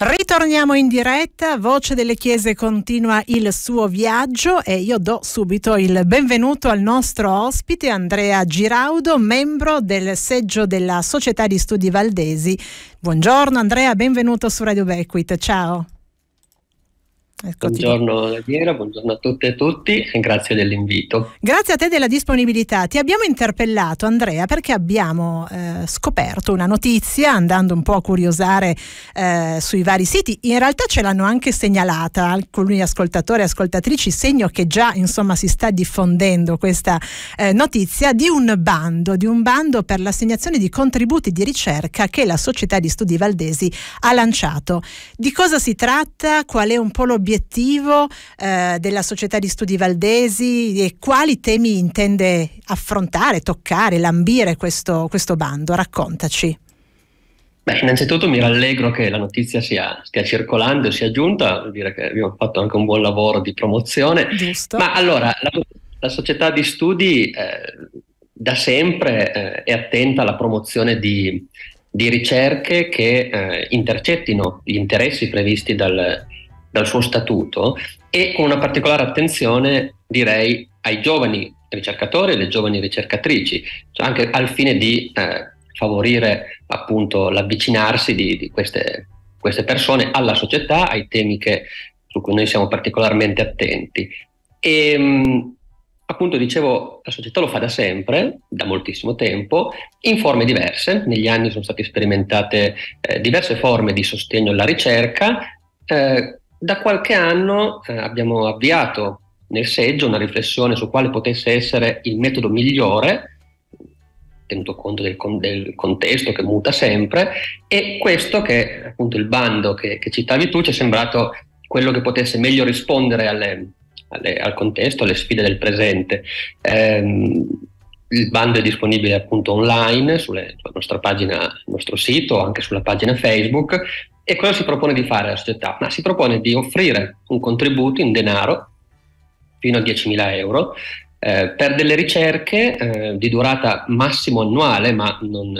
Ritorniamo in diretta, Voce delle Chiese continua il suo viaggio e io do subito il benvenuto al nostro ospite Andrea Giraudo, membro del seggio della Società di Studi Valdesi. Buongiorno Andrea, benvenuto su Radio Becquit, ciao. Eccoti. Buongiorno Daniela, buongiorno a tutte e tutti e grazie dell'invito. Grazie a te della disponibilità. Ti abbiamo interpellato Andrea perché abbiamo eh, scoperto una notizia andando un po' a curiosare eh, sui vari siti. In realtà ce l'hanno anche segnalata alcuni ascoltatori e ascoltatrici, segno che già insomma si sta diffondendo questa eh, notizia di un bando, di un bando per l'assegnazione di contributi di ricerca che la Società di Studi Valdesi ha lanciato. Di cosa si tratta? Qual è un po' l'obiettivo? L'obiettivo eh, della società di studi valdesi e quali temi intende affrontare, toccare, lambire questo, questo bando? Raccontaci. Beh, innanzitutto mi rallegro che la notizia sia, stia circolando e sia giunta, vuol dire che abbiamo fatto anche un buon lavoro di promozione. Giusto. Ma allora, la, la società di studi eh, da sempre eh, è attenta alla promozione di, di ricerche che eh, intercettino gli interessi previsti dal, dal suo statuto e con una particolare attenzione direi ai giovani ricercatori e alle giovani ricercatrici, cioè anche al fine di eh, favorire appunto l'avvicinarsi di, di queste, queste, persone alla società, ai temi che, su cui noi siamo particolarmente attenti. E, mh, appunto dicevo, la società lo fa da sempre, da moltissimo tempo, in forme diverse. Negli anni sono state sperimentate eh, diverse forme di sostegno alla ricerca, eh, da qualche anno eh, abbiamo avviato nel seggio una riflessione su quale potesse essere il metodo migliore, tenuto conto del, del contesto che muta sempre, e questo che appunto il bando che, che citavi tu ci è sembrato quello che potesse meglio rispondere alle, alle, al contesto, alle sfide del presente. Eh, il bando è disponibile appunto online sulle, sulla nostra pagina, sul nostro sito, anche sulla pagina Facebook e cosa si propone di fare la società? Ma si propone di offrire un contributo in denaro fino a 10.000 euro eh, per delle ricerche eh, di durata massimo annuale, ma non,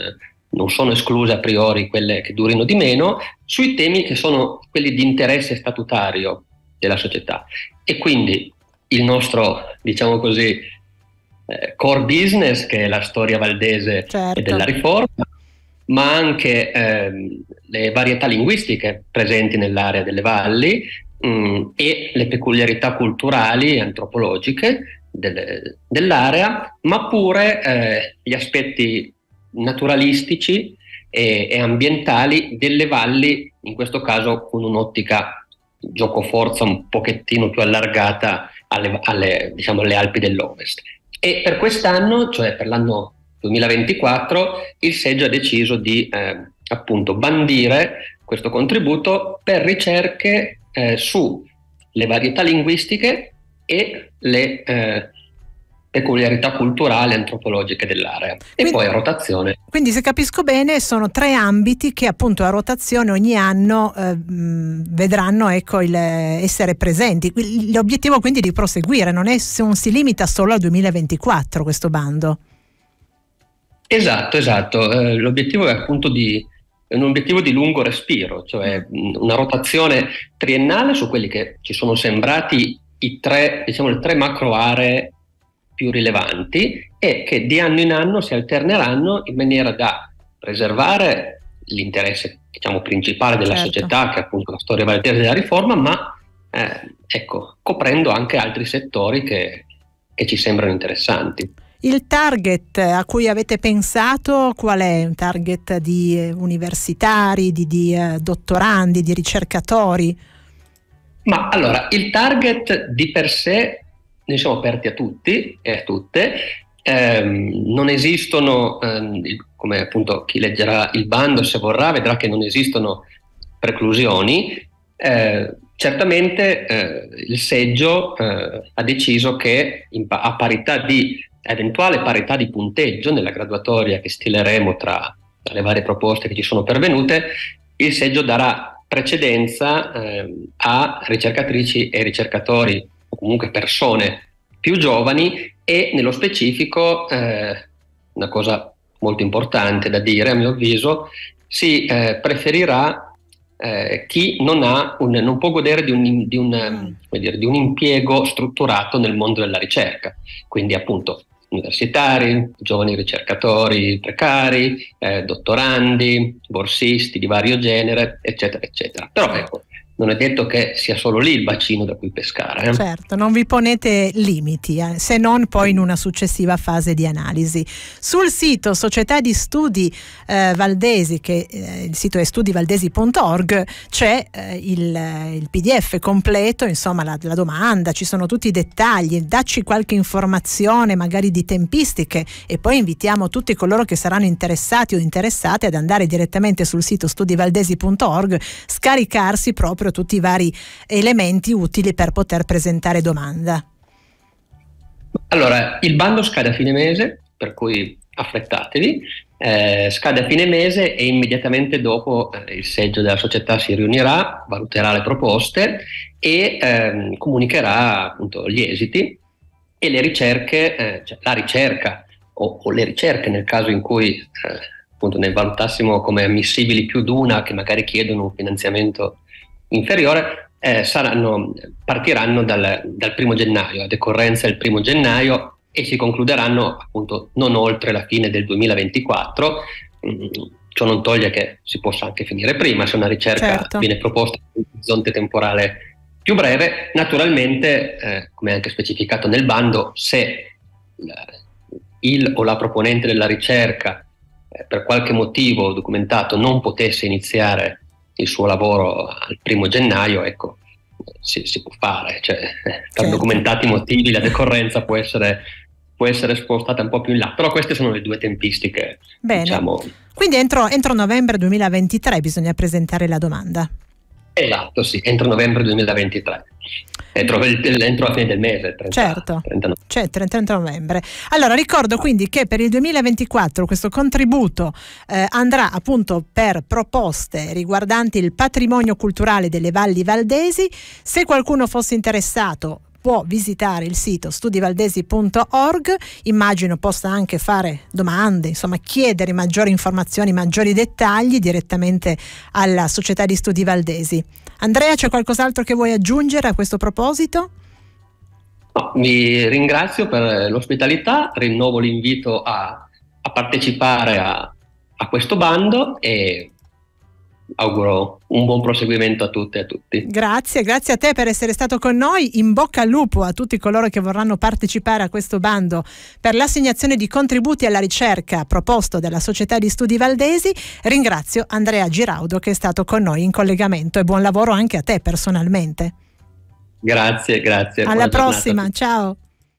non, sono escluse a priori quelle che durino di meno, sui temi che sono quelli di interesse statutario della società. E quindi il nostro, diciamo così, eh, core business, che è la storia valdese certo. e della riforma, ma anche ehm, le varietà linguistiche presenti nell'area delle valli mh, mm, e le peculiarità culturali e antropologiche delle, dell'area, ma pure eh, gli aspetti naturalistici e, e, ambientali delle valli, in questo caso con un'ottica gioco forza un pochettino più allargata alle, alle, diciamo, alle Alpi dell'Ovest. E per quest'anno, cioè per l'anno 2024 il seggio ha deciso di eh, appunto bandire questo contributo per ricerche eh, sulle varietà linguistiche e le eh, peculiarità culturali e antropologiche dell'area e quindi, poi a rotazione. Quindi se capisco bene sono tre ambiti che appunto a rotazione ogni anno eh, vedranno ecco, il, essere presenti. L'obiettivo quindi è di proseguire, non, è, non si limita solo al 2024 questo bando. Esatto, esatto. Eh, l'obiettivo è appunto di, è un obiettivo di lungo respiro, cioè una rotazione triennale su quelli che ci sono sembrati i tre, diciamo, le tre macro aree più rilevanti e che di anno in anno si alterneranno in maniera da preservare l'interesse diciamo, principale della certo. società, che è appunto la storia valdese della riforma, ma eh, ecco, coprendo anche altri settori che, che ci sembrano interessanti. Il target a cui avete pensato qual è? Un target di eh, universitari, di, di eh, dottorandi, di ricercatori? Ma allora, il target di per sé noi siamo aperti a tutti e a tutte. Eh, non esistono, eh, come appunto chi leggerà il bando se vorrà, vedrà che non esistono preclusioni. Eh, certamente eh, il seggio ha deciso che in, a parità di eventuale parità di punteggio nella graduatoria che stileremo tra, le varie proposte che ci sono pervenute, il seggio darà precedenza eh, a ricercatrici e ricercatori o comunque persone più giovani e nello specifico eh, una cosa molto importante da dire a mio avviso si eh, preferirà eh, chi non, un, non, può godere di un, di, un, mm. dire, di un, impiego strutturato nel mondo della ricerca. Quindi appunto universitari, giovani ricercatori precari, eh, dottorandi, borsisti di vario genere, eccetera, eccetera. Però ecco, non è detto che sia solo lì il bacino da cui pescare. Eh? Certo, non vi ponete limiti, eh, se non poi in una successiva fase di analisi. Sul sito Società di Studi eh, Valdesi, che eh, il sito è studivaldesi.org, c'è eh, il, il, PDF completo, insomma la, la, domanda, ci sono tutti i dettagli, dacci qualche informazione magari di tempistiche e poi invitiamo tutti coloro che saranno interessati o interessate ad andare direttamente sul sito studivaldesi.org, scaricarsi proprio proprio tutti i vari elementi utili per poter presentare domanda. Allora, il bando scade a fine mese, per cui affrettatevi, eh, scade a fine mese e immediatamente dopo eh, il seggio della società si riunirà, valuterà le proposte e eh, comunicherà appunto gli esiti e le ricerche, eh, cioè la ricerca o, o, le ricerche nel caso in cui eh, appunto ne valutassimo come ammissibili più di una che magari chiedono un finanziamento inferiore eh, saranno, partiranno dal, dal, primo gennaio, a decorrenza del primo gennaio e si concluderanno appunto non oltre la fine del 2024. Mm, ciò non toglie che si possa anche finire prima se una ricerca certo. viene proposta in un orizzonte temporale più breve. Naturalmente, eh, come anche specificato nel bando, se il o la proponente della ricerca eh, per qualche motivo documentato non potesse iniziare il suo lavoro al primo gennaio, ecco, si, si può fare, cioè, per certo. documentati motivi la decorrenza può essere, può essere, spostata un po' più in là, però queste sono le due tempistiche. Bene. Diciamo. Quindi entro, entro novembre 2023 bisogna presentare la domanda. Esatto, sì, entro novembre 2023. Entro, entro la fine del mese, 30, certo, 30 cioè 30 novembre. Allora ricordo quindi che per il 2024 questo contributo eh, andrà appunto per proposte riguardanti il patrimonio culturale delle valli valdesi. Se qualcuno fosse interessato può visitare il sito studivaldesi.org, immagino possa anche fare domande, insomma chiedere maggiori informazioni, maggiori dettagli direttamente alla società di studi valdesi. Andrea, c'è qualcos'altro che vuoi aggiungere a questo proposito? No, vi ringrazio per l'ospitalità, rinnovo l'invito a, a partecipare a, a questo bando e auguro un buon proseguimento a tutte e a tutti. Grazie, grazie a te per essere stato con noi. In bocca al lupo a tutti coloro che vorranno partecipare a questo bando per l'assegnazione di contributi alla ricerca proposto dalla Società di Studi Valdesi. Ringrazio Andrea Giraudo che è stato con noi in collegamento e buon lavoro anche a te personalmente. Grazie, grazie. Alla prossima, ciao.